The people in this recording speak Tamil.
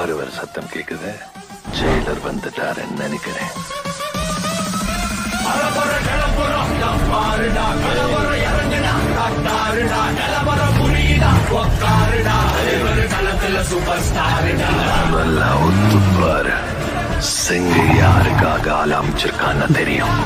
பாருவர் சத்தம் கேக்குது. ஜெயிலர் வந்துட்டாருன்னு நினைக்கிறேன். நல்லா ஒத்துப்பாரு. சிங்க யாருக்காக ஆலாமிச்சிருக்கான்னு தெரியும்.